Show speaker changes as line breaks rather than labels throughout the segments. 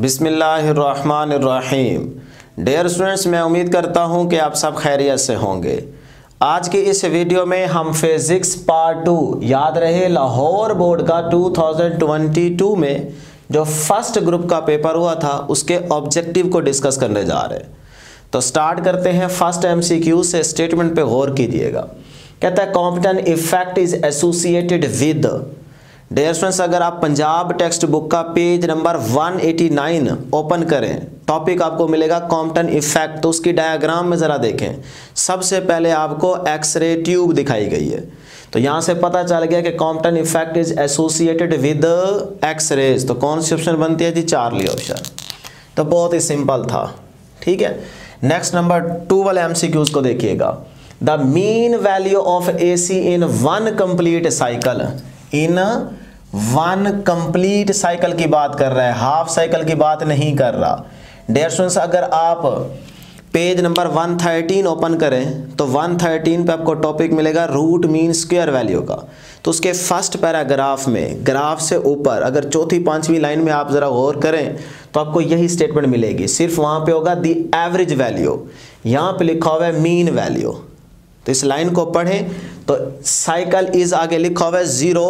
बिसमीम dear students मैं उम्मीद करता हूँ कि आप सब खैरियत से होंगे। आज की इस वीडियो में हम फिज़िक्स पार्ट टू याद रहे, लाहौर बोर्ड का 2022 में जो फ़र्स्ट ग्रुप का पेपर हुआ था, उसके ऑब्जेक्टिव को डिस्कस करने जा रहे हैं। तो स्टार्ट करते हैं फ़र्स्ट एमसीक्यू से स्टेटमेंट पे गौर कीजिएगा। कहता है competent effect is associated with dear students अगर आप पंजाब टेक्स्ट बुक का पेज नंबर 189 ओपन करें टॉपिक आपको मिलेगा कॉम्पटन इफ़ेक्ट तो उसकी डायग्राम में ज़रा देखें। सबसे पहले आपको एक्सरे ट्यूब दिखाई गई है। तो यहाँ से पता चल गया कि Compton effect is associated with X rays तो कौन सी ऑप्शन बनती है जी? चार्ली ऑप्शन तो बहुत ही सिंपल था। ठीक है? नेक्स्ट नंबर टू वाले एम को देखिएगा। The mean value of A C in one complete cycle in one complete cycle की बात कर रहा है हाफ़ साइकिल की बात नहीं कर रहा। डेयर स्टूडेंट्स अगर आप पेज नंबर 113 ओपन करें तो 113 पे आपको टॉपिक मिलेगा रूट मीन स्क्वायर वैल्यू का। तो उसके फ़र्स्ट पैराग्राफ में ग्राफ से ऊपर, अगर चौथी, पांचवी लाइन में आप ज़रा गौर करें तो आपको यही स्टेटमेंट मिलेगी। सिर्फ़ वहाँ पे होगा दी एवरेज वैल्यू यहाँ पे लिखा हुआ है मीन वैल्यू तो इस लाइन को पढ़ें तो साइकिल इज़ आगे लिखा हुआ है ज़ीरो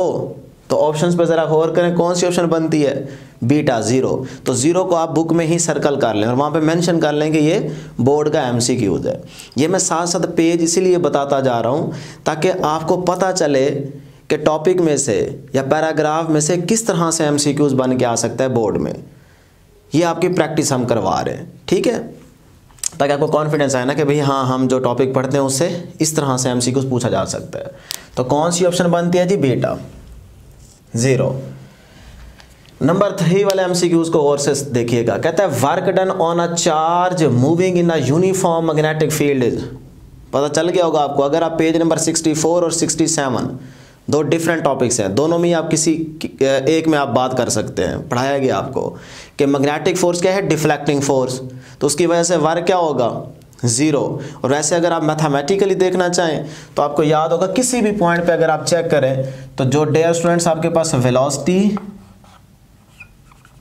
तो ऑप्शंस पे ज़रा गौर करें, कौन सी ऑप्शन बनती है? बीटा ज़ीरो तो ज़ीरो को आप बुक में ही सर्कल कर लें और वहाँ पे मेंशन कर लें कि ये बोर्ड का एम सी क्यूज़ है। ये मैं साथ साथ पेज इसीलिए बताता जा रहा हूँ ताकि आपको पता चले कि टॉपिक में से या पैराग्राफ में से किस तरह से एम सी क्यूज़ बन के आ सकता है बोर्ड में। ये आपकी प्रैक्टिस हम करवा रहे हैं, ठीक है? ताकि आपको कॉन्फिडेंस आए ना कि भाई हाँ हम जो टॉपिक पढ़ते हैं उससे इस तरह से एम सी क्यूज़ पूछा जा सकता है। तो कौन सी ऑप्शन बनती है जी? बेटा ज़ीरो नंबर थ्री वाले एम सी क्यूज को और से देखिएगा। कहता है work done on a charge moving in a uniform magnetic field is पता चल गया होगा आपको, अगर आप पेज नंबर 64 और 67 दो डिफरेंट टॉपिक्स हैं, दोनों में आप किसी एक में आप बात कर सकते हैं, पढ़ाया गया आपको, कि मैग्नेटिक फोर्स क्या है? डिफ्लेक्टिंग फोर्स तो उसकी वजह से वर्क क्या होगा? ज़ीरो। और वैसे अगर आप मैथमेटिकली देखना चाहें तो आपको याद होगा किसी भी पॉइंट पे अगर आप चेक करें तो जो डेयर स्टूडेंट्स आपके पास वेलोसिटी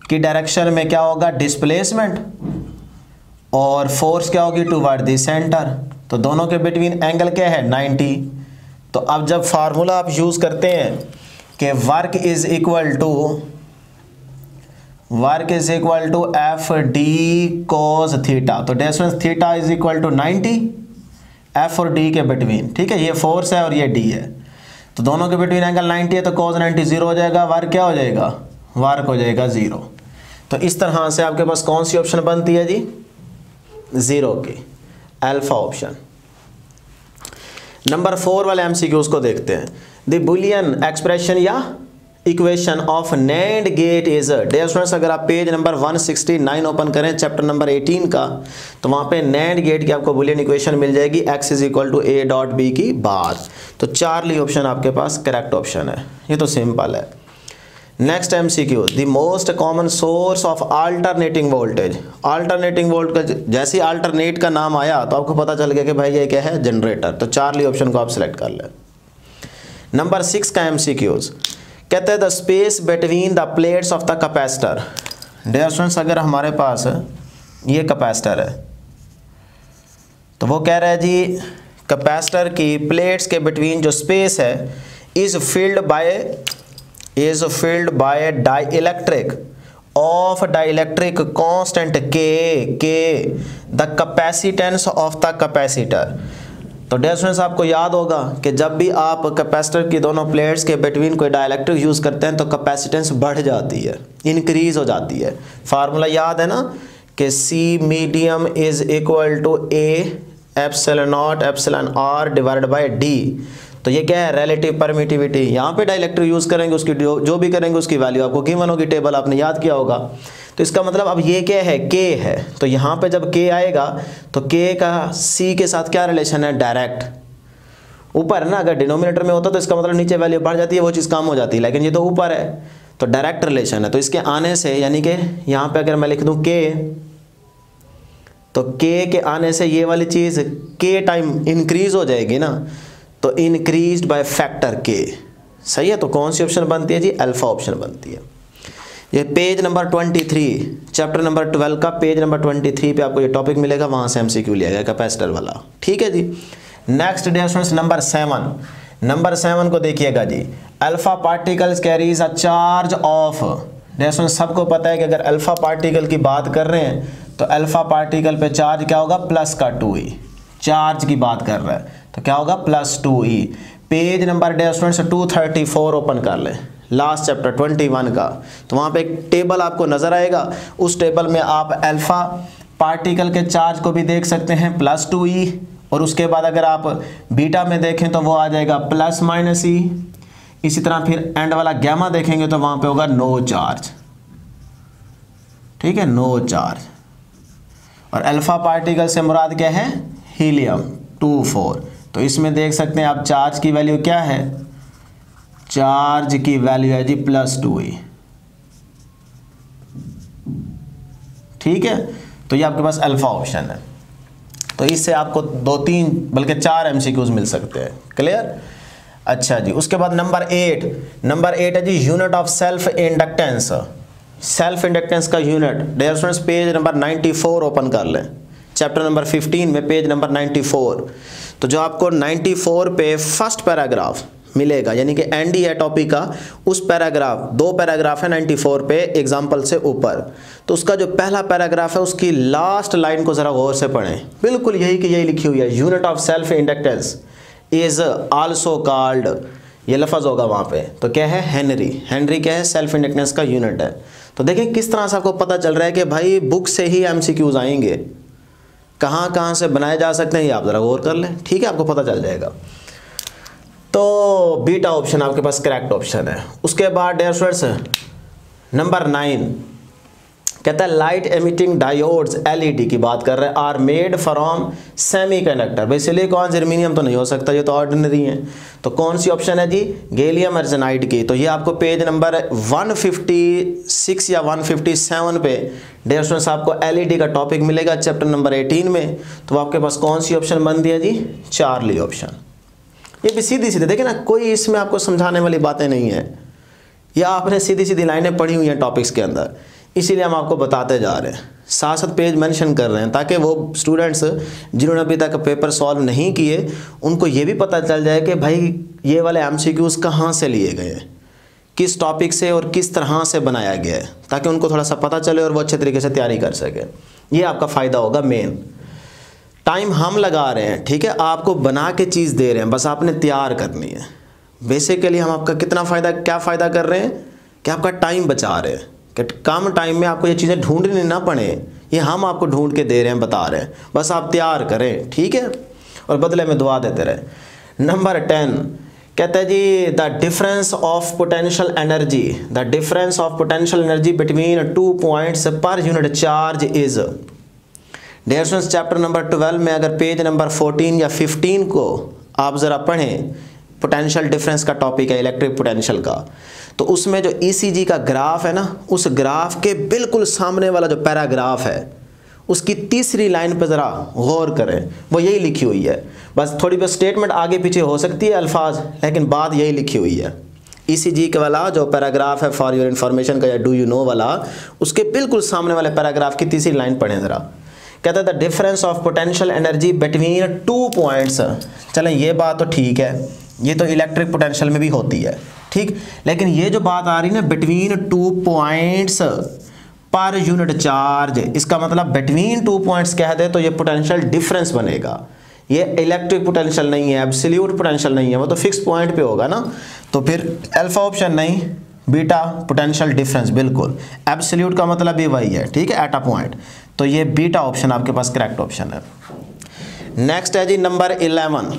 की डायरेक्शन में क्या होगा? डिस्प्लेसमेंट और फोर्स क्या होगी? टू वर्ड दी सेंटर तो दोनों के बिटवीन एंगल क्या है? 90 तो अब जब फार्मूला आप यूज़ करते हैं कि work is equal to work is equal to F D cos theta. तो distance theta is equal to 90 F और डी के बिटवीन। ठीक है, ये फोर्स है और ये डी है। तो दोनों के बिटवीन एंगल 90 है तो कोज 90 ज़ीरो हो जाएगा वर्क क्या हो जाएगा? वर्क हो जाएगा ज़ीरो। तो इस तरह से आपके पास कौन सी ऑप्शन बनती है जी? ज़ीरो की। अल्फ़ा ऑप्शन नंबर फोर वाले एमसीक्यूज को देखते हैं। द बुलियन एक्सप्रेशन या equation of NAND gate is dear students अगर आप पेज नंबर 169 ओपन करें चैप्टर नंबर 18 का तो वहाँ पे नैंड गेट की आपको बुलियन इक्वेशन मिल जाएगी X is equal to A dot B की बार। तो चार्ली ऑप्शन आपके पास करेक्ट ऑप्शन है। ये तो सिंपल है। Next M C Q the most common source of alternating voltage alternating voltage जैसे अल्टरनेट का नाम आया तो आपको पता चल गया कि भाई ये क्या है? जनरेटर तो चार्ली ऑप्शन को आप सिलेक्ट कर लें। नंबर सिक्स का एम सी क्यूज़ कहते हैं the space between the plates of the capacitor dear students अगर हमारे पास ये कैपेसिटर है तो वो कह रहा है जी कैपेसिटर की प्लेट्स के बिटवीन जो स्पेस है is filled by is filled by die electric of dielectric constant K के the capacitance of the capacitor तो डेयर स्टूडेंट्स आपको याद होगा कि जब भी आप कैपेसिटर की दोनों प्लेट्स के बिटवीन कोई डायलैक्ट्रिक यूज़ करते हैं तो कैपेसिटेंस बढ़ जाती है इंक्रीज हो जाती है। फार्मूला याद है ना कि C medium is equal to A epsilon naught epsilon R divide by D तो ये क्या है? रिलेटिव परमिटिविटी यहाँ पे डायलैक्ट्रिक यूज़ करेंगे, उसकी जो भी करेंगे, उसकी वैल्यू आपको गिवन होगी। टेबल आपने याद किया होगा। तो इसका मतलब अब ये क्या है? के है। तो यहाँ पे जब के आएगा तो के का सी के साथ क्या रिलेशन है? डायरेक्ट ऊपर है ना, अगर डिनोमिनेटर में होता तो इसका मतलब नीचे वैल्यू बढ़ जाती है, वो चीज़ कम हो जाती है। लेकिन ये तो ऊपर है। तो डायरेक्ट रिलेशन है। तो इसके आने से, यानी कि यहाँ पे अगर मैं लिख दूँ के तो के के आने से ये वाली चीज़ के टाइम इंक्रीज हो जाएगी ना तो इंक्रीज बाय फैक्टर के सही है? तो कौन सी ऑप्शन बनती है जी? अल्फ़ा ऑप्शन बनती है। ये page number twenty three, chapter number twelve का पेज नंबर ट्वेंटी थ्री पे आपको ये टॉपिक मिलेगा, वहाँ से एमसीक्यू लिया गया कैपेसिटर वाला। ठीक है जी? Next dear students number seven number seven को देखिएगा जी। Alpha particles carries a charge of dear students सबको पता है कि अगर अल्फ़ा पार्टिकल की बात कर रहे हैं तो अल्फ़ा पार्टिकल पे चार्ज क्या होगा? प्लस का टू ई चार्ज की बात कर रहा है तो क्या होगा? Plus two E page number dear students two thirty four open कर लें। लास्ट चैप्टर ट्वेंटी वन का। तो वहाँ पे एक टेबल आपको नज़र आएगा। उस टेबल में आप अल्फ़ा पार्टिकल के चार्ज को भी देख सकते हैं प्लस टू ई और उसके बाद अगर आप बीटा में देखें तो वो आ जाएगा प्लस माइनस ई इसी तरह फिर एंड वाला गैमा देखेंगे तो वहाँ पे होगा नो चार्ज ठीक है नो चार्ज और अल्फ़ा पार्टिकल से मुराद क्या है? हीलियम टू फोर तो इसमें देख सकते हैं आप चार्ज की वैल्यू क्या है? चार्ज की वैल्यू है जी प्लस टू ई ठीक है? तो ये आपके पास अल्फ़ा ऑप्शन है। तो इससे आपको दो तीन, बल्कि चार एमसीक्यूज मिल सकते हैं। क्लियर अच्छा जी, उसके बाद नंबर एट नंबर एट है जी unit of self inductance self inductance का unit dear students page number 94 open कर लें। चैप्टर नंबर 15 में पेज नंबर 94 तो जो आपको 94 पे फ़र्स्ट पैराग्राफ मिलेगा। यानी कि एन डी है टॉपिक का उस पैराग्राफ दो पैराग्राफ है 94 पे एग्ज़ाम्पल से ऊपर। तो उसका जो पहला पैराग्राफ है, उसकी लास्ट लाइन को ज़रा गौर से पढ़ें। बिल्कुल यही कि यही लिखी हुई है। Unit of self inductance is also called ये लफज होगा वहाँ पे। तो क्या है? हेनरी हेनरी क्या है? सेल्फ इंडक्टेंस का यूनिट है। तो देखें किस तरह से आपको पता चल रहा है कि भाई बुक से ही एम आएँगे। कहाँ कहाँ से बनाए जा सकते हैं, ये आप ज़रा गौर कर लें। ठीक है, आपको पता चल जाएगा। तो बीटा ऑप्शन आपके पास करेक्ट ऑप्शन है। उसके बाद डेयर स्टूडेंट्स नंबर नाइन कहता है लाइट एमिटिंग डायोड्स एलईडी की बात कर रहे हैं आर मेड फ्रॉम सेमीकंडक्टर भाई सिलिकॉन जर्मीनियम तो नहीं हो सकता, ये तो ऑर्डिनरी है। तो कौन सी ऑप्शन है जी? गैलियम अर्जेनाइड की। तो ये आपको पेज नंबर 156 या 157 पे डेयर स्टूडेंट्स आपको एलईडी का टॉपिक मिलेगा चैप्टर नंबर 18 में। तो आपके पास कौन सी ऑप्शन बन दिया जी? चार्ली ऑप्शन ये भी सीधी सीधी देखिए ना, कोई इसमें आपको समझाने वाली बातें नहीं है। या आपने सीधी सीधी लाइनें पढ़ी हुई हैं टॉपिक्स के अंदर। इसीलिए हम आपको बताते जा रहे हैं। साथ साथ पेज मेंशन कर रहे हैं, ताकि वो स्टूडेंट्स जिन्होंने अभी तक पेपर सॉल्व नहीं किए, उनको ये भी पता चल जाए कि भाई, ये वाले एम सी क्यूज़ कहाँ से लिए गए किस टॉपिक से और किस तरह से बनाया गया है? ताकि उनको थोड़ा सा पता चले और वो अच्छे तरीके से तैयारी कर सके। ये आपका फ़ायदा होगा मेन टाइम हम लगा रहे हैं, ठीक है? आपको बना के चीज़ दे रहे हैं, बस आपने तैयार करनी है। बेसिकली हम आपका कितना फ़ायदा, क्या फ़ायदा कर रहे हैं? कि आपका टाइम बचा रहे हैं। कि कम टाइम में आपको ये चीज़ें ढूंढनी ना पड़े, ये हम आपको ढूंढ के दे रहे हैं, बता रहे हैं। बस आप तैयार करें, ठीक है? और बदले में दुआ देते रहे। नंबर टेन कहते हैं जी the difference of potential energy the difference of potential energy between two points per unit charge is dear students chapter number twelve में अगर पेज नंबर फोर्टीन या फिफ्टीन को आप ज़रा पढ़ें पोटेंशियल डिफरेंस का टॉपिक है इलेक्ट्रिक पोटेंशियल का। तो उसमें जो ईसीजी e का ग्राफ है ना, उस ग्राफ के बिल्कुल सामने वाला जो पैराग्राफ है, उसकी तीसरी लाइन पर ज़रा गौर करें। वो यही लिखी हुई है। बस थोड़ी बहुत स्टेटमेंट आगे पीछे हो सकती है अल्फाज, लेकिन बात यही लिखी हुई है। ईसीजी e के वाला जो पैराग्राफ है फॉर योर इन्फॉर्मेशन का या डू यू नो वाला, उसके बिल्कुल सामने वाले पैराग्राफ की तीसरी लाइन पढ़ें ज़रा। कहते हैं the difference of potential energy between two points चलें, ये बात तो ठीक है। ये तो इलेक्ट्रिक पोटेंशियल में भी होती है, ठीक? लेकिन ये जो बात आ रही है ना between two points per unit charge इसका मतलब बिटवीन टू पॉइंट्स कह दे तो ये पोटेंशियल डिफरेंस बनेगा। ये इलेक्ट्रिक पोटेंशियल नहीं है एब्सोल्यूट पोटेंशियल नहीं है, वो तो फिक्स पॉइंट पे होगा ना। तो फिर अल्फ़ा ऑप्शन नहीं बीटा पोटेंशियल डिफरेंस बिल्कुल। एब्सोल्यूट का मतलब भी वही है, ठीक है एट अ पॉइंट तो ये बीटा ऑप्शन आपके पास करेक्ट ऑप्शन है। नेक्स्ट है जी नंबर इलेवन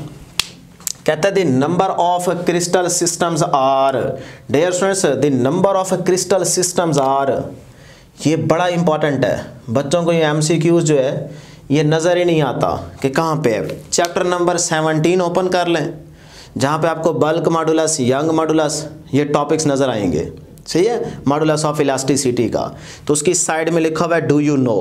कहते हैं number of crystal systems are dear students the number of crystal systems are ये बड़ा इंपॉर्टेंट है। बच्चों को ये एमसीक्यूज जो है, ये नज़र ही नहीं आता कि कहाँ पे है। चैप्टर नंबर सेवनटीन ओपन कर लें, जहाँ पे आपको बल्क मॉडुलस यंग मॉडुलस ये टॉपिक्स नज़र आएँगे। सही है? मॉडुलस ऑफ़ इलास्टिसिटी का। तो उसकी साइड में लिखा हुआ है do you know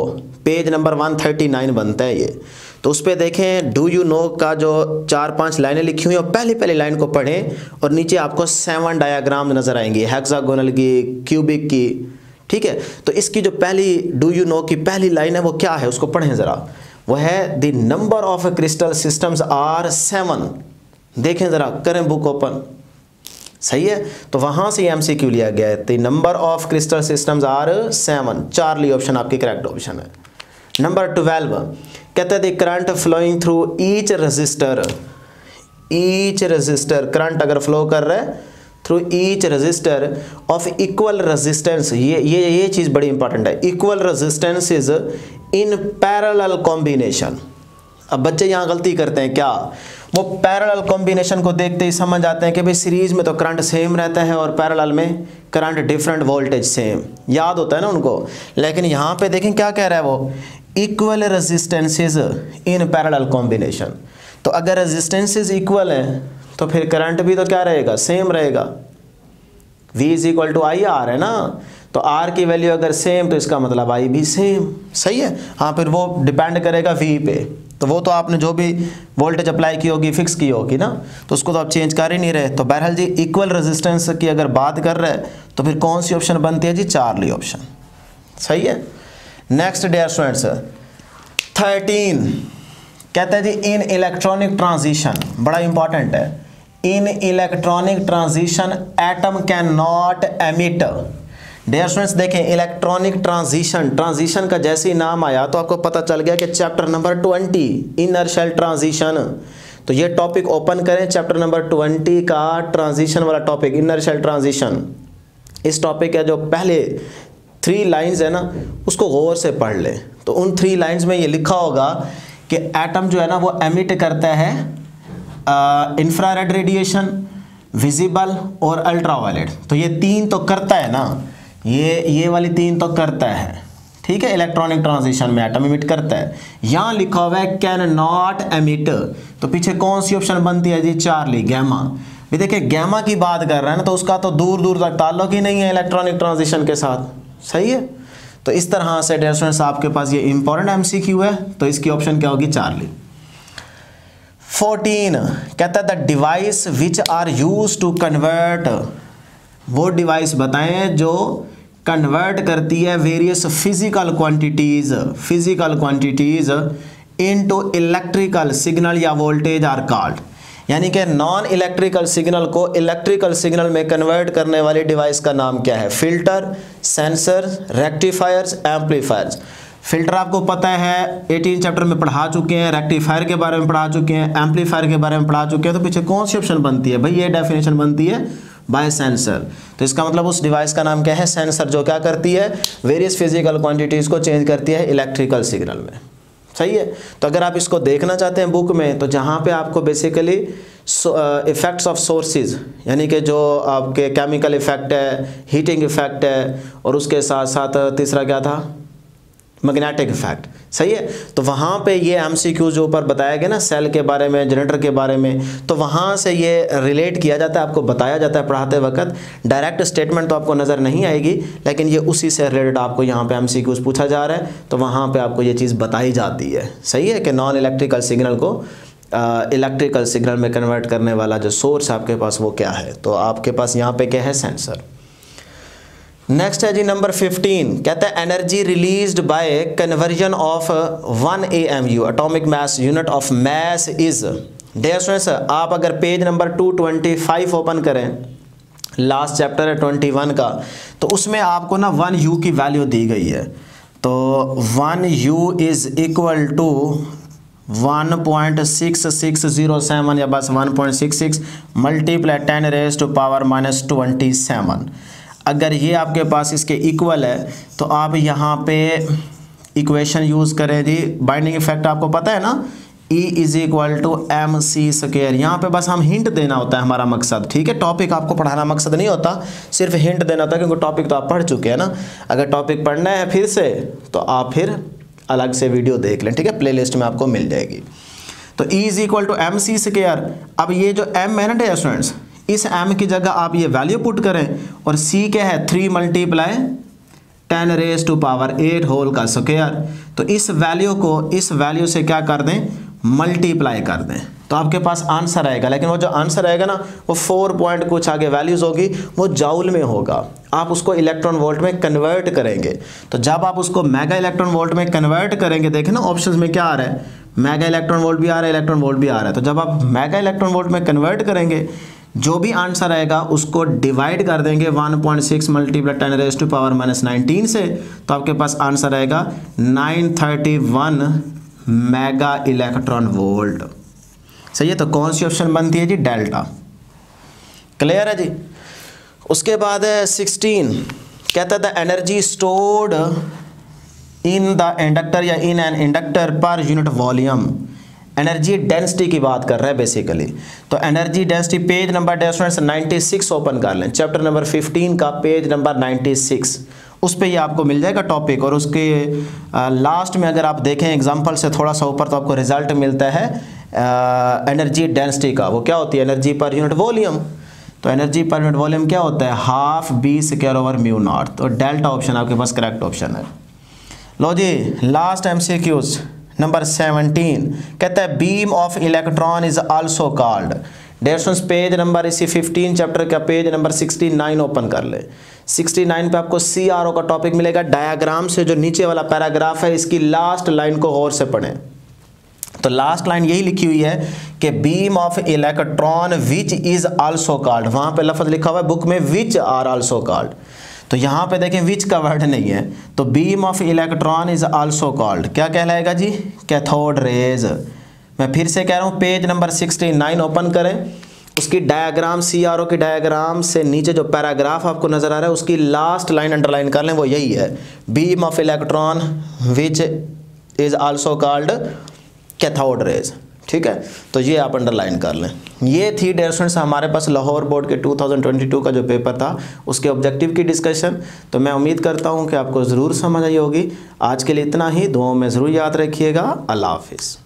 page number 139 बनता है ये। तो उस पर देखें डू यू नो का जो चार पाँच लाइनें लिखी हुई हैं, और पहली पहली लाइन को पढ़ें, और नीचे आपको सेवन डायाग्राम नज़र आएँगे। हेक्सागोनल की क्यूबिक की, ठीक है? तो इसकी जो पहली डू यू नो की पहली लाइन है, वो क्या है? उसको पढ़ें ज़रा। वो है the number of crystal systems are seven देखें ज़रा, करें बुक ओपन सही है? तो वहाँ से एमसीक्यू लिया गया है। Number of crystal systems are seven Charlie option आपकी करेक्ट ऑप्शन है। नंबर ट्वेल्व कहते हैं current flowing through each resistor each resistor current अगर फ्लो कर रहा है through each resistor of equal resistance ये ये ये चीज़ बड़ी इंपॉर्टेंट है। Equal resistance is in parallel combination अब बच्चे यहाँ गलती करते हैं, क्या? वो पैरेलल कॉम्बिनेशन को देखते ही समझ आते हैं कि भाई सीरीज़ में तो करंट सेम रहता है और पैरेलल में करंट डिफरेंट वोल्टेज सेम याद होता है ना उनको? लेकिन यहाँ पे देखें क्या कह रहा है वो? Equal resistances in parallel combination तो अगर रेजिस्टेंसेज इक्वल हैं तो फिर करंट भी तो क्या रहेगा? सेम रहेगा। V is equal to I R है ना? तो R की वैल्यू अगर सेम तो इसका मतलब I भी सेम सही है? हाँ फिर वो डिपेंड करेगा V पे। तो वो तो आपने जो भी वोल्टेज अप्लाई की होगी फिक्स की होगी ना? तो उसको तो आप चेंज कर ही नहीं रहे। तो बहरहाल जी इक्वल रेजिस्टेंस की अगर बात कर रहे तो फिर कौन सी ऑप्शन बनती है जी? चार्ली ऑप्शन सही है? नेक्स्ट डेयर स्टूडेंट्स थर्टीन कहते हैं जी इन इलेक्ट्रॉनिक ट्रांजिशन बड़ा इंपॉर्टेंट है। In electronic transition atom can not emit there students देखें इलेक्ट्रॉनिक ट्रांजिशन ट्रांजिशन का जैसे ही नाम आया तो आपको पता चल गया कि chapter number twenty inner shell transition तो ये टॉपिक ओपन करें चैप्टर नंबर ट्वेंटी का ट्रांजिशन वाला टॉपिक इनर शेल ट्रांजिशन इस टॉपिक का जो पहले थ्री लाइंस है ना, उसको गौर से पढ़ लें। तो उन थ्री लाइंस में ये लिखा होगा कि एटम जो है ना, वो एमिट करता है इंफ्रारेड रेडिएशन विजिबल और अल्ट्रावायलेट तो ये तीन तो करता है ना ये ये वाली तीन तो करता है। ठीक है? इलेक्ट्रॉनिक ट्रांजिशन में एटम इमिट करता है। यहाँ लिखा हुआ है कैन नॉट एमिट तो पीछे कौन सी ऑप्शन बनती है जी? चार्ली गैमा भी देखिए गैमा की बात कर रहे हैं ना तो उसका तो दूर दूर तक ताल्लुक ही नहीं है इलेक्ट्रॉनिक ट्रांजिशन के साथ। सही है? तो इस तरह से डेयर स्टूडेंट्स आपके पास ये इंपॉर्टेंट एमसीक्यू है तो इसकी ऑप्शन क्या होगी? चार्ली 14 कहता है the device which are use to convert वो डिवाइस बताएँ जो कन्वर्ट करती है various physical quantities physical quantities into electrical signal या वोल्टेज आर कॉल्ड यानी कि नॉन इलेक्ट्रिकल सिग्नल को इलेक्ट्रिकल सिग्नल में कन्वर्ट करने वाली डिवाइस का नाम क्या है? Filter sensor rectifiers amplifiers filter आपको पता है 18 चैप्टर में पढ़ा चुके हैं रेक्टिफायर के बारे में पढ़ा चुके हैं एम्पलीफायर के बारे में पढ़ा चुके हैं तो पीछे कौन सी ऑप्शन बनती है। भाई, ये डेफिनेशन बनती है बाय सेंसर तो इसका मतलब उस डिवाइस का नाम क्या है? सेंसर जो क्या करती है? वेरियस फ़िज़िकल क्वांटिटीज़ को चेंज करती है इलेक्ट्रिकल सिग्नल में। सही है? तो अगर आप इसको देखना चाहते हैं बुक में तो जहाँ पे आपको बेसिकली इफ़ेक्ट्स ऑफ़ सोर्सेज यानी कि जो आपके केमिकल इफ़ेक्ट है हीटिंग इफ़ेक्ट है, और उसके साथ साथ तीसरा क्या था? Magnetic effect. सही है? तो वहाँ पे ये एम सी क्यू जो ऊपर बताया गया ना, सेल के बारे में, जनरेटर के बारे में तो वहाँ से ये रिलेट किया जाता है, आपको बताया जाता है पढ़ाते वक्त। डायरेक्ट स्टेटमेंट तो आपको नज़र नहीं आएगी, लेकिन ये उसी से रिलेटेड आपको यहाँ पे एम सी क्यूज पूछा जा रहा है तो वहाँ पर आपको ये चीज़ बताई जाती है। सही है कि नॉन इलेक्ट्रिकल सिग्नल को इलेक्ट्रिकल सिग्नल में कन्वर्ट करने वाला जो सोर्स आपके पास वो क्या है? तो आपके पास यहाँ पर क्या है? सेंसर नेक्स्ट है जी नंबर 15 कहता है energy released by conversion of one A M U atomic mass unit of mass is there students आप अगर पेज नंबर 225 ओपन करें लास्ट चैप्टर है 21 का तो उसमें आपको ना वन यू की वैल्यू दी गई है। तो one U is equal to one point six six zero seven या बस one point six six multiply ten raise to power minus twenty seven अगर ये आपके पास इसके इक्वल है तो आप यहाँ पे इक्वेशन यूज़ करें जी। बाइंडिंग इफ़ेक्ट आपको पता है ना? E is equal to M C square यहाँ पर बस हम हिंट देना होता है हमारा मकसद, ठीक है? टॉपिक आपको पढ़ाना मकसद नहीं होता, सिर्फ़ हिंट देना होता है, क्योंकि टॉपिक तो आप पढ़ चुके हैं ना। अगर टॉपिक पढ़ना है फिर से तो आप फिर अलग से वीडियो देख लें, ठीक है? प्लेलिस्ट में आपको मिल जाएगी। तो E is equal to M C square अब ये जो एम है ना स्टूडेंट्स इस एम की जगह आप ये वैल्यू पुट करें और सी क्या है three multiply ten raise to power eight whole का स्क्वेयर तो इस वैल्यू को, इस वैल्यू से क्या कर दें? मल्टीप्लाई कर दें। तो आपके पास आंसर आएगा, लेकिन वो जो आंसर आएगा ना, वो फोर पॉइंट कुछ आगे वैल्यूज़ होगी, वो जाउल में होगा। आप उसको इलेक्ट्रॉन वोल्ट में कन्वर्ट करेंगे। तो जब आप उसको मेगा इलेक्ट्रॉन वोल्ट में कन्वर्ट करेंगे, देखें ना ऑप्शंस में क्या आ रहा है? मेगा इलेक्ट्रॉन वोल्ट भी आ रहा है इलेक्ट्रॉन वोल्ट भी आ रहा है। तो जब आप मेगा इलेक्ट्रॉन वोल्ट में कन्वर्ट करेंगे जो भी आंसर आएगा, उसको डिवाइड कर देंगे। 1.6 point six multiply ten raise to power minus nineteen से तो आपके पास आंसर आएगा 931 मेगा इलेक्ट्रॉन वोल्ट सही है? तो कौन सी ऑप्शन बनती है जी? डेल्टा क्लियर है जी? उसके बाद है सिक्सटीन कहता है the energy stored in the inductor या in an inductor per unit volume energy density की बात कर रहे हैं बेसिकली तो energy density page number students 96 open कर लें। चैप्टर नंबर 15 का पेज नंबर 96 उस पर ये आपको मिल जाएगा टॉपिक और उसके लास्ट में अगर आप देखें एग्जांपल से थोड़ा सा ऊपर तो आपको रिज़ल्ट मिलता है एनर्जी डेंसिटी का। वो क्या होती है? एनर्जी पर यूनिट वॉल्यूम तो एनर्जी पर यूनिट वॉल्यूम क्या होता है? Half B square over mu not तो डेल्टा ऑप्शन आपके पास करेक्ट ऑप्शन है। लो जी last M C Qs number seventeen कहता है beam of electron is also called there page number इसी 15 चैप्टर का पेज नंबर 69 ओपन कर ले 69 पे आपको सी आर ओ का टॉपिक मिलेगा डायग्राम से जो नीचे वाला पैराग्राफ है इसकी लास्ट लाइन को और से पढ़ें तो लास्ट लाइन यही लिखी हुई है कि beam of electron which is also called वहाँ पे लफ्ज लिखा हुआ है बुक में विच आर आल्सो कॉल्ड तो यहाँ पे देखें विच का वर्ड नहीं है तो beam of electron is also called क्या कहलाएगा जी? कैथोड रेज मैं फिर से कह रहा हूँ page number sixty nine open करें। उसकी डायग्राम सी आर ओ की डायग्राम से नीचे जो पैराग्राफ आपको नज़र आ रहा है, उसकी लास्ट लाइन अंडरलाइन कर लें, वो यही है। Beam of electron which is also called cathode rays ठीक है? तो ये आप अंडरलाइन कर लें। ये थी डेयर स्टूडेंट्स हमारे पास लाहौर बोर्ड के 2022 का जो पेपर था, उसके ऑब्जेक्टिव की डिस्कशन तो मैं उम्मीद करता हूँ कि आपको ज़रूर समझ आई होगी। आज के लिए इतना ही। दुआओं में ज़रूर याद रखिएगा। अल्लाह हाफिज़।